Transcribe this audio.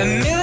A million.